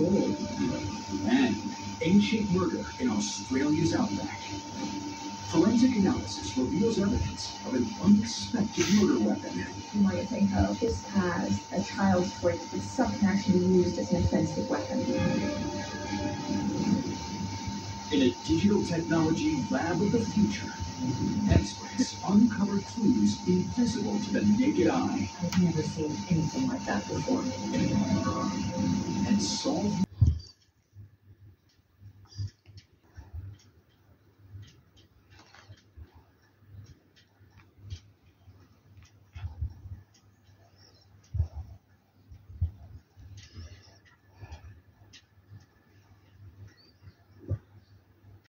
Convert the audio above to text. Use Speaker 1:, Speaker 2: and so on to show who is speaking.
Speaker 1: old.
Speaker 2: And ancient murder in Australia's outback. Forensic analysis reveals evidence of an unexpected murder weapon.
Speaker 3: You think of? This has a child's toy that can actually used as an offensive weapon.
Speaker 2: In a digital technology lab of the future, experts uncover invisible to the naked eye
Speaker 1: I've never seen anything like that before.
Speaker 2: and solve